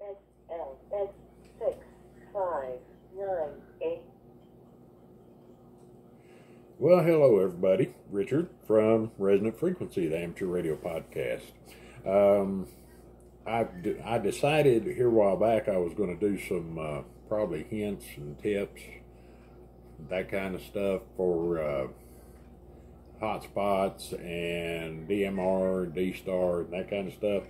X L X six five nine eight. Well, hello everybody. Richard from Resonant Frequency, the amateur radio podcast. Um, I, I decided here a while back I was going to do some uh, probably hints and tips, that kind of stuff for uh, hotspots and DMR, D star, and that kind of stuff.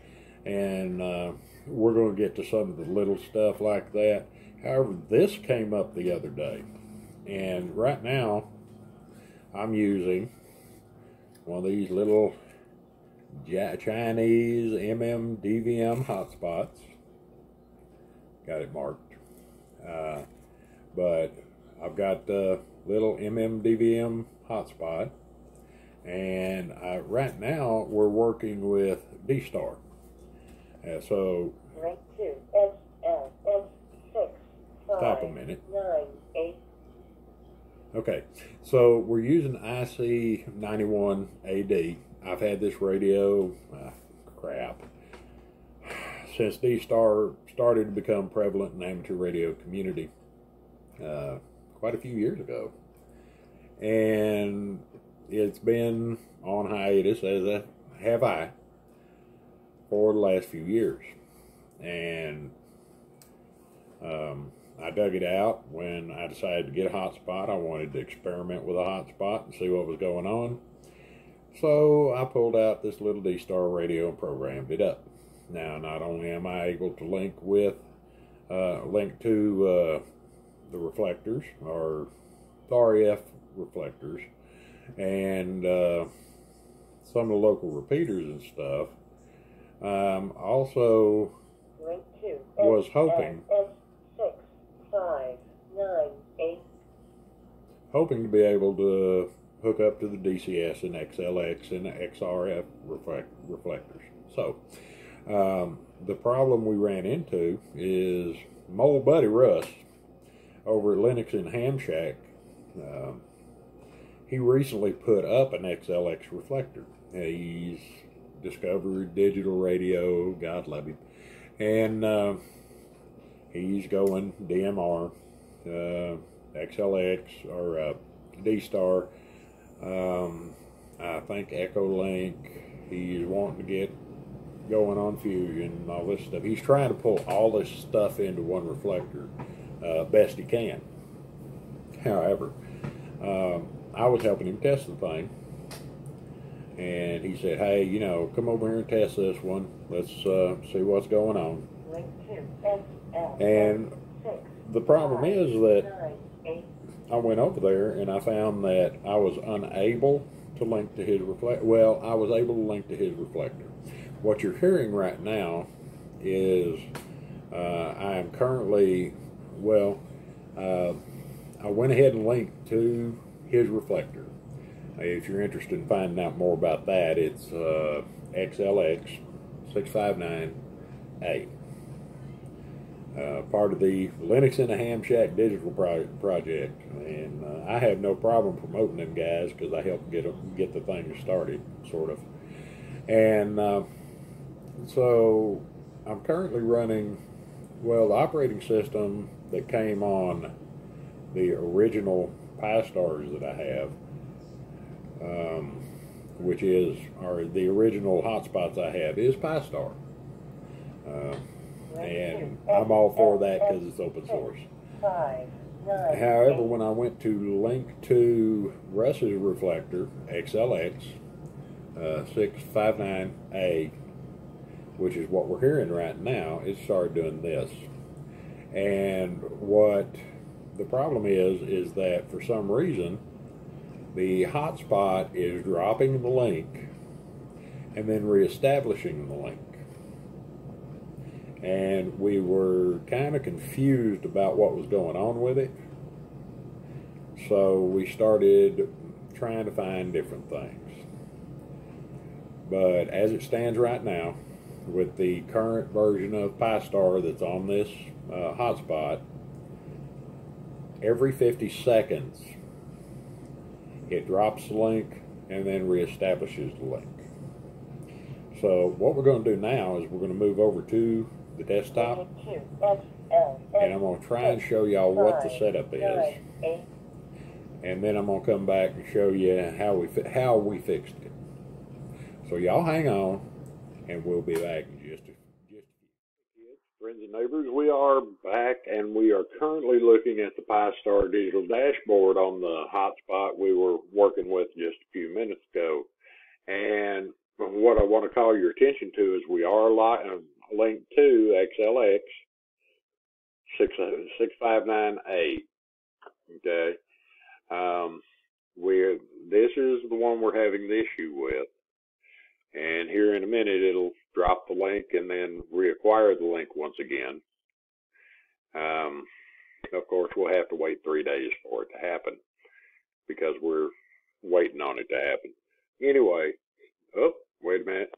And uh, we're going to get to some of the little stuff like that. However, this came up the other day, and right now I'm using one of these little Chinese MM DVM hotspots. Got it marked. Uh, but I've got the little MM DVM hotspot. And I, right now we're working with D Uh, so Link to X L X six Stop a minute. nine eight. Okay, so we're using IC 91AD. I've had this radio, uh, crap, since D Star started to become prevalent in the amateur radio community uh, quite a few years ago. And it's been on hiatus, as I, have I, for the last few years. And um, I dug it out when I decided to get a hotspot. I wanted to experiment with a hotspot and see what was going on. So I pulled out this little D Star radio and programmed it up. Now, not only am I able to link with, uh, link to uh, the reflectors or the REF reflectors and uh, some of the local repeaters and stuff. Um, also, to Was hoping. Six five nine eight. hoping to be able to hook up to the DCS and XLX and XRF reflect, reflectors. So, um, the problem we ran into is my old buddy Russ over at Linux and Ham Shack. Um, he recently put up an XLX reflector. He's discovered digital radio, God love him, and uh, he's going DMR, uh, XLX, or uh, D Star. Um, I think Echo Link. He's wanting to get going on Fusion all this stuff. He's trying to pull all this stuff into one reflector uh, best he can. However, um, I was helping him test the thing, he said, "Hey, you know, come over here and test this one. Let's uh, see what's going on." And the problem is that. I went over there and I found that I was unable to link to his reflect. Well, I was able to link to his reflector. What you're hearing right now is uh, I am currently well. Uh, I went ahead and linked to his reflector. If you're interested in finding out more about that, it's uh, XLX six five nine A uh, part of the Linux in a Ham Shack digital pro- project, and uh, I have no problem promoting them guys because I helped get get the thing started, sort of. And uh, so I'm currently running, well, the operating system that came on the original Pi-Stars that I have, um, which is, or the original hotspots I have, is Pi-Star. Uh, and I'm all for that because it's open source. However, when I went to link to Russ's reflector, XLX uh, 659A, which is what we're hearing right now, it started doing this. And what the problem is, is that for some reason, the hotspot is dropping the link and then reestablishing the link and we were kind of confused about what was going on with it. So we started trying to find different things. But as it stands right now, with the current version of Pi-Star that's on this uh, hotspot, every 50 seconds it drops the link and then reestablishes the link. So what we're going to do now is we're going to move over to the desktop, and I'm gonna try and show y'all what the setup is, and then I'm gonna come back and show you how we how we fixed it. So y'all hang on, and we'll be back in just a just a few. Friends and neighbors, we are back, and we are currently looking at the Pi-Star digital dashboard on the hotspot we were working with just a few minutes ago. And what I want to call your attention to is we are uh, linked to XLX 6598. Okay. Um, we're this is the one we're having the issue with, and here in a minute it'll drop the link and then reacquire the link once again. Um, of course, we'll have to wait three days for it to happen because we're waiting on it to happen. Anyway, oh wait a minute.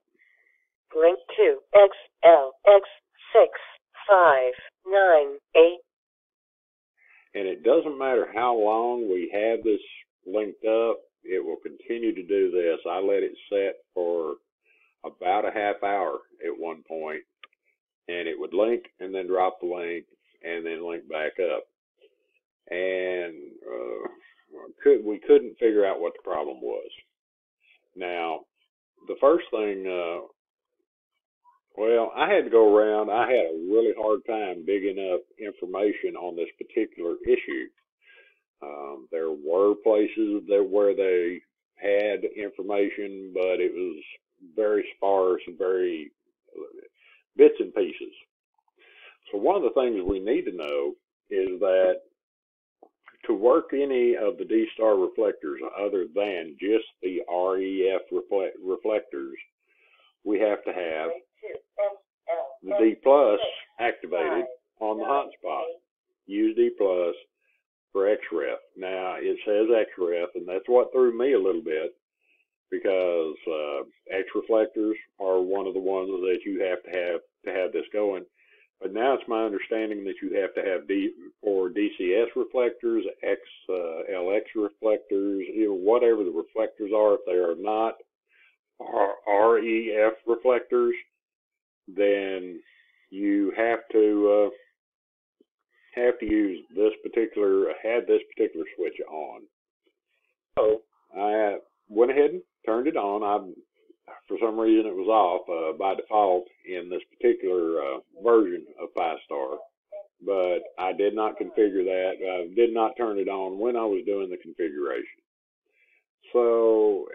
link to, X, L, X, six, five, nine, eight, and it doesn't matter how long we have this linked up, it will continue to do this. I let it set for about a half hour at one point, and it would link and then drop the link and then link back up. And uh, could we couldn't figure out what the problem was. Now, the first thing, uh, well, I had to go around. I had a really hard time digging up information on this particular issue. Um, there were places that where they had information, but it was very sparse and very bits and pieces. So one of the things we need to know is that to work any of the D-star reflectors other than just the REF reflect, reflectors, we have to have the D plus activated on the hotspot. Use D plus for XREF. Now it says XREF, and that's what threw me a little bit because uh, X reflectors are one of the ones that you have to have to have this going. But now it's my understanding that you have to have D for DCS reflectors, X LX reflectors, you know, whatever the reflectors are. If they are not R- REF reflectors, then you have to uh, have to use this particular had this particular switch on. So I went ahead and turned it on. I for some reason it was off uh, by default in this particular uh, version of Pi-Star, but I did not configure that. I did not turn it on when I was doing the configuration. So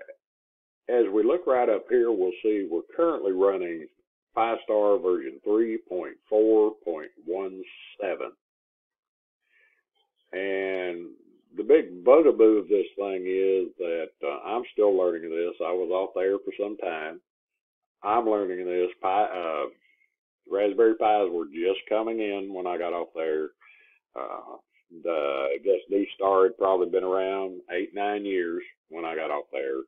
as we look right up here, we'll see we're currently running Pi-Star version 3.4.17. And the big bugaboo of this thing is that uh, I'm still learning this. I was off there for some time. I'm learning this. Pi, uh, Raspberry Pis were just coming in when I got off there. Uh, the, I guess D-Star had probably been around eight, nine years when I got off there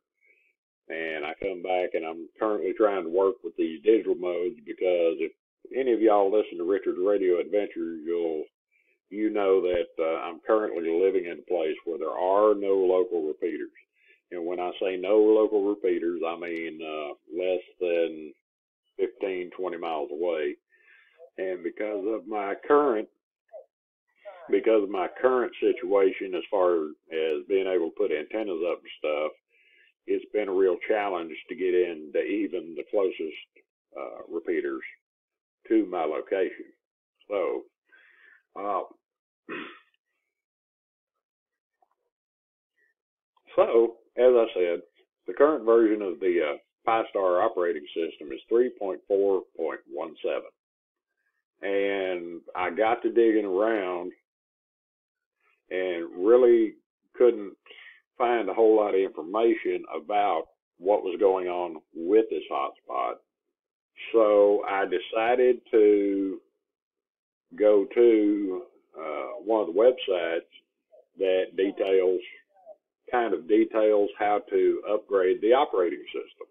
and I come back and I'm currently trying to work with these digital modes because if any of y'all listen to Richard's Radio Adventure, you'll you know that uh, I'm currently living in a place where there are no local repeaters. And when I say no local repeaters, I mean uh, less than 15, 20 miles away. And because of my current because of my current situation as far as being able to put antennas up and stuff, it's been a real challenge to get in into even the closest uh, repeaters to my location. So, uh, so as I said, the current version of the uh, Pi-Star operating system is 3.4.17, and I got to digging around and really couldn't find a whole lot of information about what was going on with this hotspot. So I decided to go to uh, one of the websites that details, kind of details how to upgrade the operating system.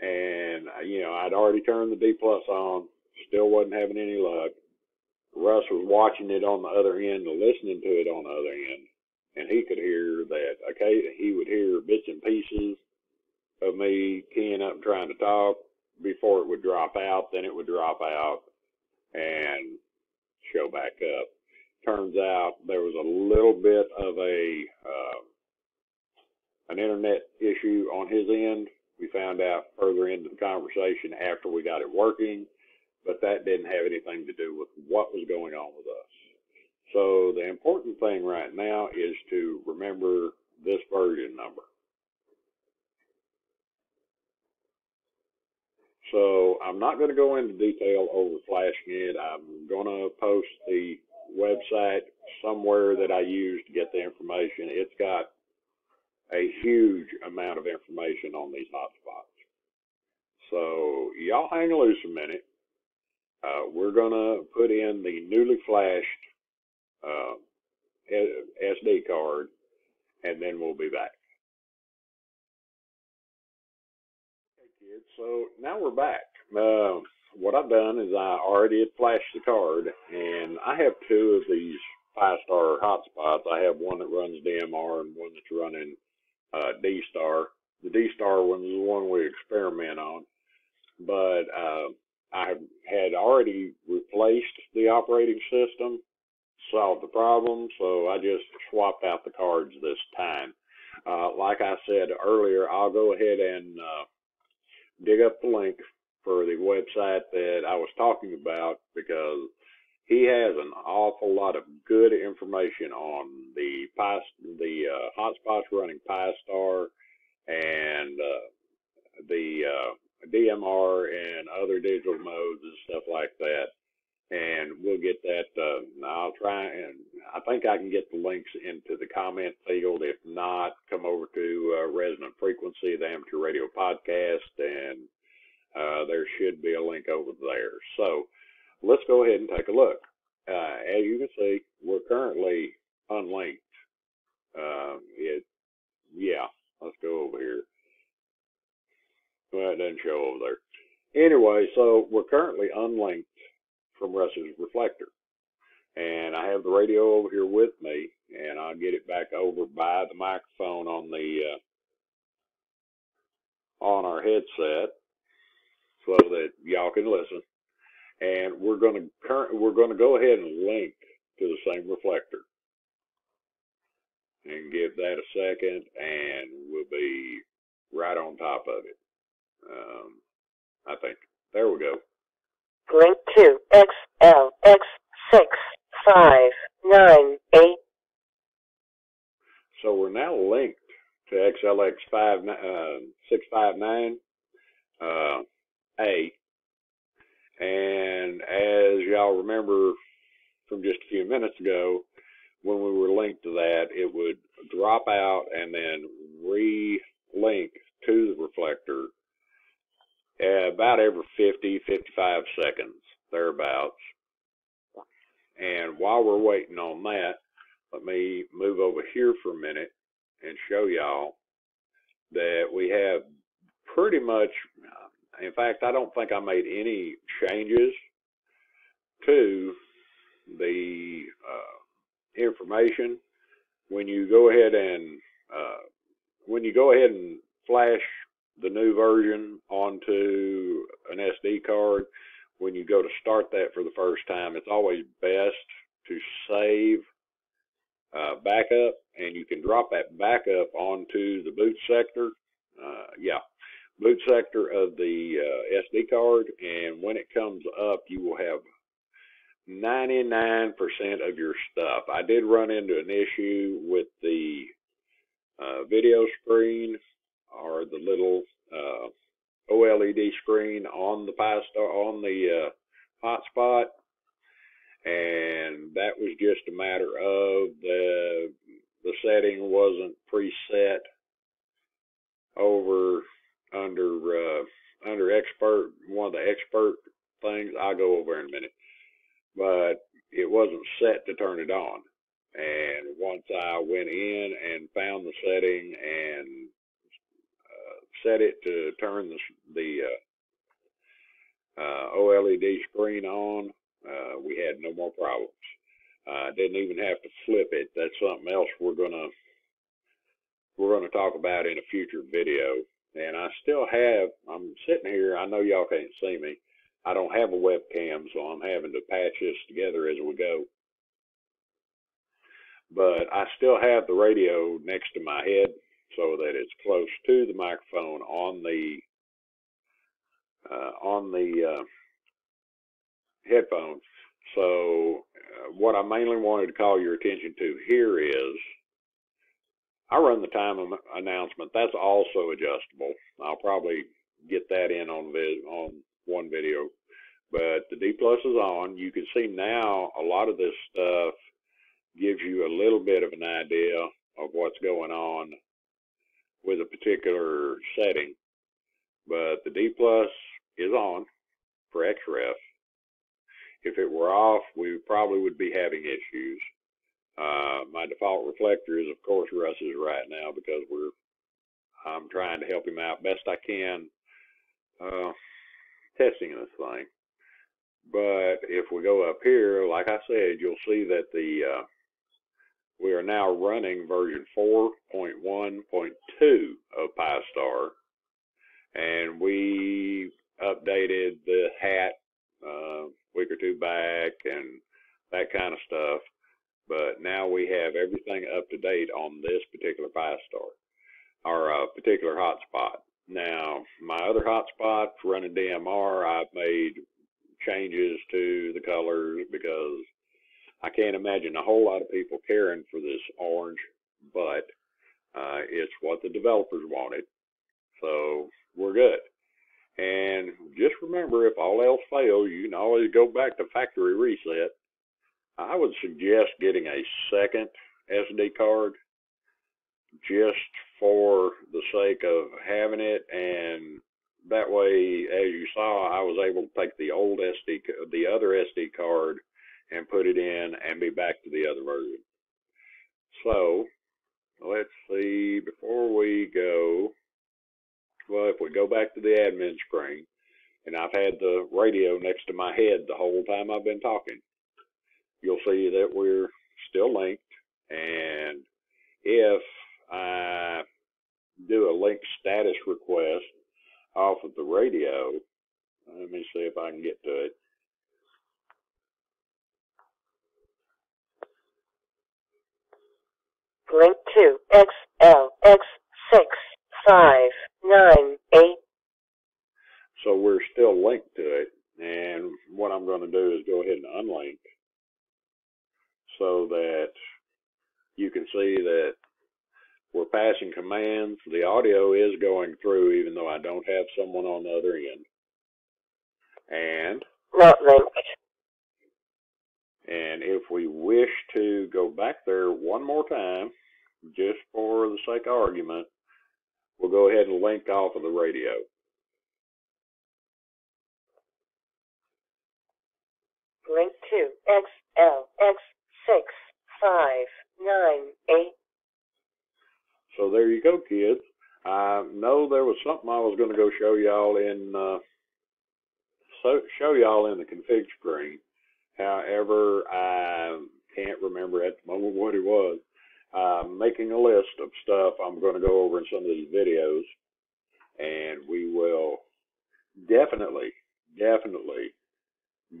And, uh, you know, I'd already turned the D plus on, still wasn't having any luck. Russ was watching it on the other end listening to it on the other end and he could hear that. Okay, he would hear bits and pieces of me keying up trying to talk, before it would drop out. Then it would drop out and show back up. Turns out there was a little bit of a uh, an internet issue on his end. We found out further into the conversation after we got it working, but that didn't have anything to do with what was going on with us. So the important thing right now is to remember this version number. So I'm not going to go into detail over flashing it. I'm going to post the website somewhere that I use to get the information. It's got a huge amount of information on these hotspots. So y'all hang loose a minute. Uh, we're going to put in the newly flashed uh, SD card, and then we'll be back. Kids. So now we're back. Uh, what I've done is I already had flashed the card, and I have two of these Pi-Star hotspots. I have one that runs DMR and one that's running uh, D-Star. The D-Star one is the one we experiment on, but uh, I had already replaced the operating system, solved the problem, so I just swapped out the cards this time. Uh, like I said earlier, I'll go ahead and uh, dig up the link for the website that I was talking about because he has an awful lot of good information on the Pi, the uh, hotspots running Pi-Star and uh, the uh, DMR and other digital modes and stuff like that. And we'll get that. Uh, I'll try and I think I can get the links into the comment field. If not, come over to uh, Resonant Frequency, the Amateur Radio Podcast, and uh, there should be a link over there. So let's go ahead and take a look. Uh, as you can see, we're currently unlinked. Uh, it, yeah, let's go over here. Well, it doesn't show over there. Anyway, so we're currently unlinked from Russ's reflector. And I have the radio over here with me, and I'll get it back over by the microphone on the uh, on our headset so that y'all can listen. And we're going to current we're going to go ahead and link to the same reflector and give that a second and we'll be right on top of it. Um, I think. There we go link to XLX659 so we're now linked to XLX5 uh, 659 uh, A and as y'all remember from just a few minutes ago, when we were linked to that, it would drop out and then re-link to the reflector about every 50, 55 seconds, thereabouts. And while we're waiting on that, let me move over here for a minute and show y'all that we have pretty much in fact, I don't think I made any changes to the uh, information. When you go ahead and uh, when you go ahead and flash the new version onto an SD card, when you go to start that for the first time, it's always best to save uh, backup, and you can drop that backup onto the boot sector. Uh, yeah, boot sector of the uh, SD card, and when it comes up, you will have 99% of your stuff. I did run into an issue with the uh, video screen or the little uh, OLED screen on the Pi-Star on the uh, hotspot, and that was just a matter of the the setting wasn't preset over under uh, under expert one of the expert things. I'll go over in a minute, but it wasn't set to turn it on. And once I went in and found the setting and set it to turn the the uh, uh, OLED screen on, uh, we had no more problems. I didn't even have to flip it. That's something else we're gonna we're gonna talk about in a future video and I still have. I'm sitting here. I know y'all can't see me. I don't have a webcam, so I'm having to patch this together as we go. But I still have the radio next to my head so that it's close to the microphone on the uh, on the uh, headphones. So uh, what I mainly wanted to call your attention to here is I run the time announcement. That's also adjustable. I'll probably get that in on vid- on one video. But the D plus is on. You can see now a lot of this stuff gives you a little bit of an idea of what's going on with a particular setting. But the D plus is on for XREF. If it were off, we probably would be having issues. Uh, my default reflector is, of course, Russ's right now because we're I'm trying to help him out best I can, uh, testing this thing. But if we go up here, like I said, you'll see that the uh, we are now running version 4.1.2 of Pi-Star, and we updated the hat uh, week or two back and that kind of stuff. But now we have everything up to date on this particular Pi-Star, our uh, particular hotspot. Now, my other hotspots running DMR, I've made changes to the colors because I can't imagine a whole lot of people caring for this orange, but uh, it's what the developers wanted. So we're good. And just remember, if all else fails, you can always go back to factory reset. I would suggest getting a second SD card just for the sake of having it and that way as you saw I was able to take the old SD the other SD card and put it in and be back to the other version. So let's see, before we go, well, if we go back to the admin screen, and I've had the radio next to my head the whole time I've been talking, you'll see that we're still linked. And if I do a link status request off of the radio, let me see if I can get to it. Link to XLX6598. So we're still linked to it. And what I'm going to do is go ahead and unlink so that you can see that we're passing commands. The audio is going through even though I don't have someone on the other end. And not linked. And if we wish to go back there one more time, just for the sake of argument, we'll go ahead and link off of the radio. Link to XLX6598. So there you go, kids. I know there was something I was going to go show y'all in uh, so, show y'all in the config screen. However, I can't remember at the moment what it was. I'm making a list of stuff I'm going to go over in some of these videos, and we will definitely, definitely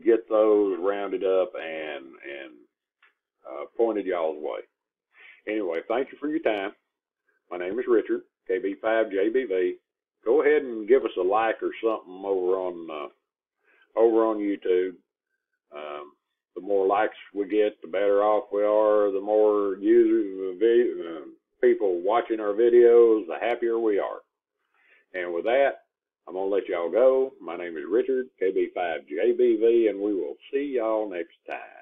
get those rounded up and and uh, pointed y'all's way. Anyway, thank you for your time. My name is Richard, KB5JBV. Go ahead and give us a like or something over on uh, over on YouTube. Um, the more likes we get, the better off we are. The more users, uh, people watching our videos, the happier we are. And with that, I'm going to let y'all go. My name is Richard, KB5JBV, and we will see y'all next time.